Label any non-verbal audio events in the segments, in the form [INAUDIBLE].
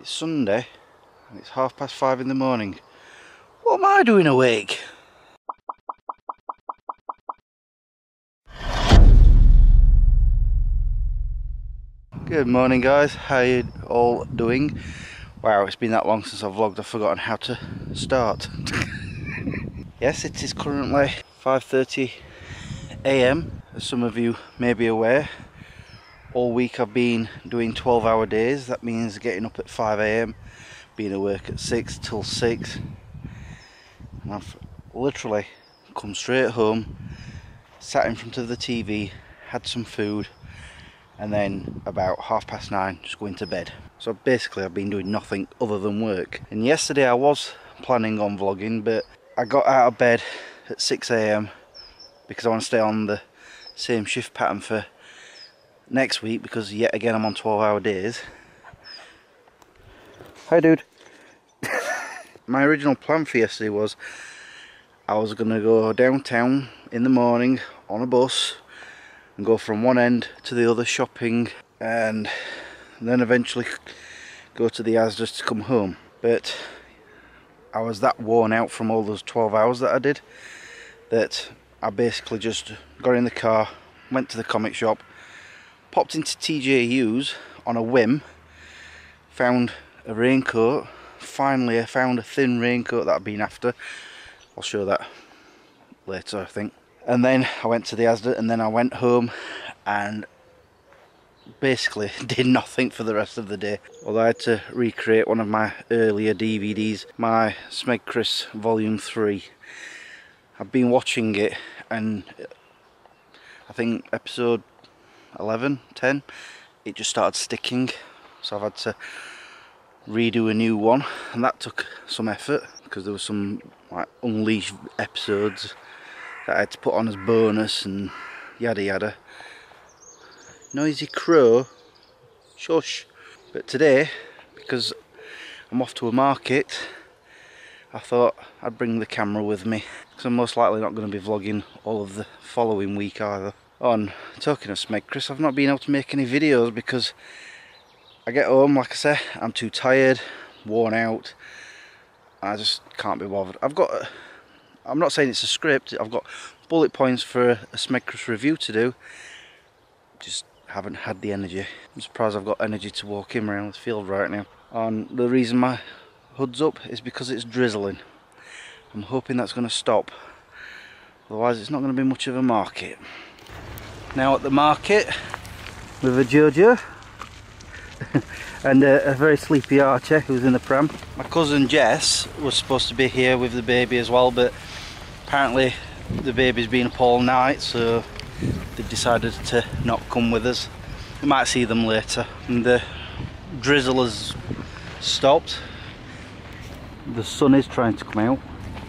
It's Sunday and it's half past five in the morning. What am I doing awake? Good morning guys, how you all doing? Wow, it's been that long since I've vlogged, I've forgotten how to start. [LAUGHS] yes, it is currently 5.30 a.m. as some of you may be aware. All week I've been doing 12 hour days, that means getting up at 5 a.m., being at work at 6 till 6. And I've literally come straight home, sat in front of the TV, had some food, and then about half past nine just going to bed so basically I've been doing nothing other than work and yesterday I was planning on vlogging but I got out of bed at 6am because I want to stay on the same shift pattern for next week because yet again I'm on 12 hour days. Hi dude. [LAUGHS] My original plan for yesterday was I was gonna go downtown in the morning on a bus and go from one end to the other shopping and then eventually go to the Asda's to come home. But I was that worn out from all those 12 hours that I did that I basically just got in the car went to the comic shop popped into TJ Hughes on a whim found a raincoat. Finally I found a thin raincoat that I've been after. I'll show that later I think. And then I went to the Asda and then I went home and basically [LAUGHS] did nothing for the rest of the day. Although I had to recreate one of my earlier DVDs my Smeg Chris volume 3 I've been watching it and I think episode 11 10 it just started sticking so I've had to redo a new one and that took some effort because there were some like unleashed episodes that I had to put on as bonus and yada yada. Noisy crow, shush. But today, because I'm off to a market, I thought I'd bring the camera with me. Because I'm most likely not going to be vlogging all of the following week either. On talking of Smeg Chris, I've not been able to make any videos because I get home, like I say, I'm too tired, worn out. I just can't be bothered. I've got I'm not saying it's a script, I've got bullet points for a, Smeg Chris review to do. Just haven't had the energy. I'm surprised I've got energy to walk in around this field right now. And the reason my hood's up is because it's drizzling. I'm hoping that's going to stop. Otherwise it's not going to be much of a market. Now at the market with a Jojo [LAUGHS] and a, a, very sleepy Archie who's in the pram. My cousin Jess was supposed to be here with the baby as well but apparently the baby's been up all night so they've decided to not come with us. We might see them later. And the drizzle has stopped. The sun is trying to come out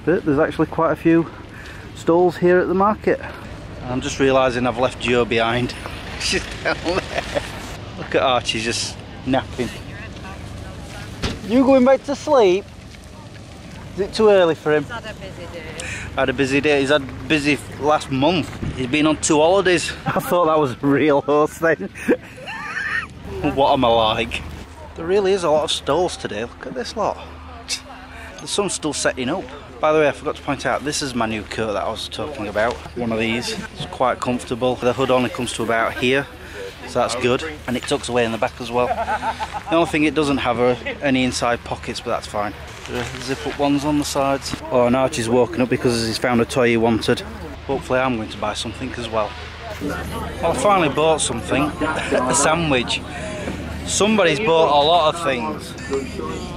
but there's actually quite a few stalls here at the market I'm just realising I've left Joe behind [LAUGHS] she's down there look at Archie just napping you going back to sleep is it too early for him? He's had a busy day. Had a busy day. He's had busy last month. He's been on two holidays. [LAUGHS] I thought that was a real horse then. [LAUGHS] what am I like? There really is a lot of stalls today. Look at this lot. The sun's still setting up. By the way, I forgot to point out, this is my new coat that I was talking about. One of these. It's quite comfortable. The hood only comes to about here so that's good. And it tucks away in the back as well. The only thing it doesn't have are any inside pockets but that's fine. Zip up ones on the sides. Oh and Archie's walking up because he's found a toy he wanted. Hopefully I'm going to buy something as well. Well I finally bought something. [LAUGHS] A sandwich. Somebody's bought a lot of things.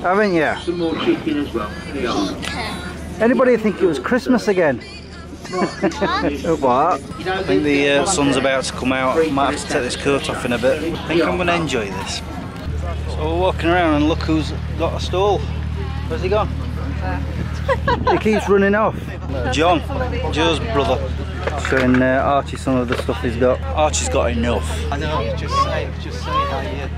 Haven't you? some more chicken as well anybody think it was Christmas again? [LAUGHS] what? I think the uh, sun's about to come out. I might have to take this coat off in a bit. I think I'm going to enjoy this. So we're walking around and look who's got a stall. Where's he gone? [LAUGHS] he keeps running off. John, Joe's brother. Showing uh, Archie some of the stuff he's got. Archie's got enough. I know, just say, just say how you...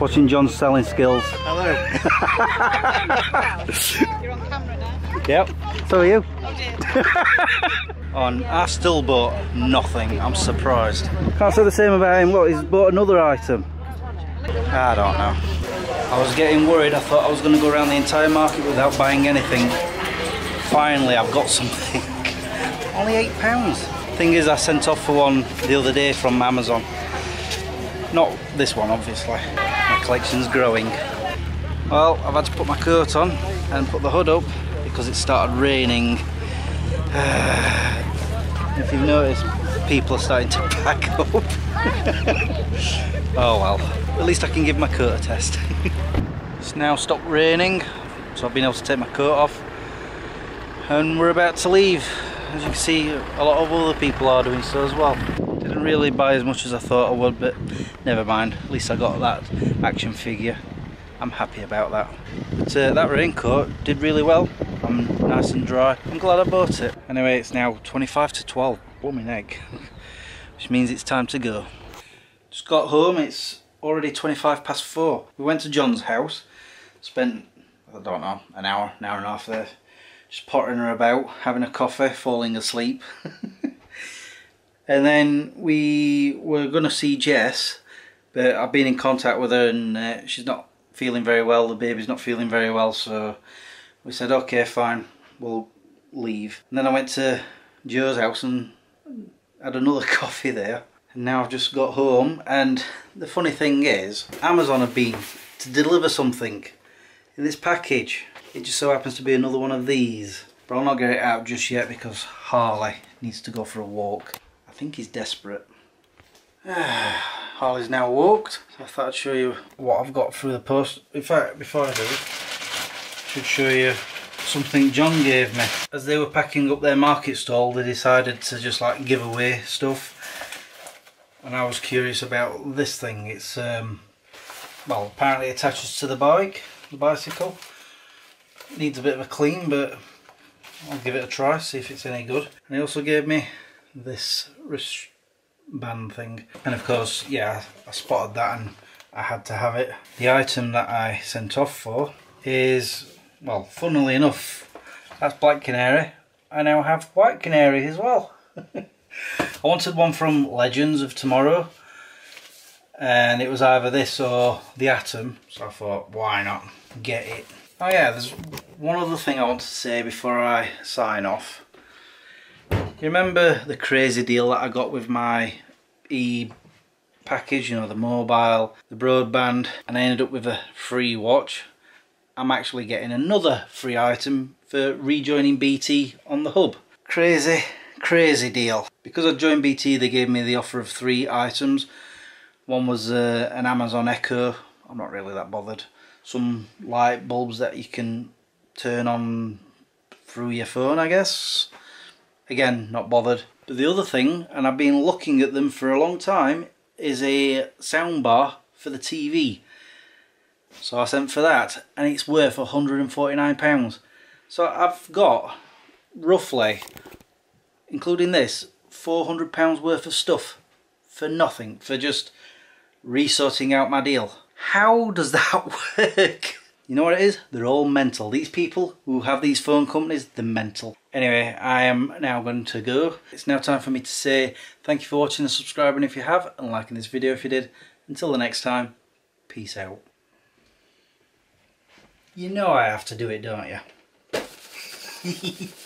I'm watching John's selling skills. Hello. [LAUGHS] You're on camera now. Yep, so are you. Oh, [LAUGHS] on, I still bought nothing. I'm surprised. Can't say the same about him. What? He's bought another item. I don't know. I was getting worried. I thought I was going to go around the entire market without buying anything. Finally, I've got something. [LAUGHS] Only eight pounds. Thing is, I sent off for one the other day from Amazon. Not this one, obviously. Collection's growing. Well, I've had to put my coat on and put the hood up because it started raining. [SIGHS] if you've noticed, people are starting to [LAUGHS] pack up. [LAUGHS] oh well, at least I can give my coat a test. [LAUGHS] it's now stopped raining, so I've been able to take my coat off. And we're about to leave. As you can see, a lot of other people are doing so as well. Didn't really buy as much as I thought I would, but never mind. At least I got that action figure. I'm happy about that. But uh, that raincoat did really well. I'm nice and dry. I'm glad I bought it. Anyway, it's now 25 to 12. Blooming [LAUGHS] egg. Which means it's time to go. Just got home. It's already 25 past 4. We went to John's house. Spent, I don't know, an hour, an hour and a half there. Just pottering her about, having a coffee, falling asleep. [LAUGHS] and then we were going to see Jess. But I've been in contact with her and uh, she's not feeling very well, the baby's not feeling very well, so we said, okay, fine, we'll leave. And then I went to Joe's house and had another [LAUGHS] coffee there. And now I've just got home, and the funny thing is, Amazon have been to deliver something in this package. It just so happens to be another one of these. But I'll not get it out just yet because Harley needs to go for a walk. Think he's desperate. [SIGHS] Harley's now walked, so I thought I'd show you what I've got through the post. In fact, before I do, I should show you something John gave me. As they were packing up their market stall, they decided to just like give away stuff. And I was curious about this thing. It's, um, well, apparently attaches to the bike, the bicycle. needs a bit of a clean, but I'll give it a try, see if it's any good. And he also gave me this wrist band thing. And of course, yeah, I spotted that and I had to have it. The item that I sent off for is, well, funnily enough, that's Black Canary. I now have White Canary as well. [LAUGHS] I wanted one from Legends of Tomorrow and it was either this or the Atom so I thought why not get it. Oh yeah there's one other thing I want to say before I sign off. You remember the crazy deal that I got with my e package, you know, the mobile, the broadband, and I ended up with a free watch. I'm actually getting another free item for rejoining BT on the hub. Crazy, crazy deal. Because I joined BT, they gave me the offer of three items. One was uh, an Amazon Echo. I'm not really that bothered. Some light bulbs that you can turn on through your phone, I guess. Again, not bothered. But the other thing, and I've been looking at them for a long time, is a soundbar for the TV. So I sent for that, and it's worth £149. So I've got, roughly, including this, £400 worth of stuff for nothing, for just resorting out my deal. How does that [LAUGHS] work? You know what it is? They're all mental. These people who have these phone companies, they're mental. Anyway, I am now going to go. It's now time for me to say thank you for watching and subscribing if you have, and liking this video if you did. Until the next time, peace out. You know I have to do it, don't you? [LAUGHS]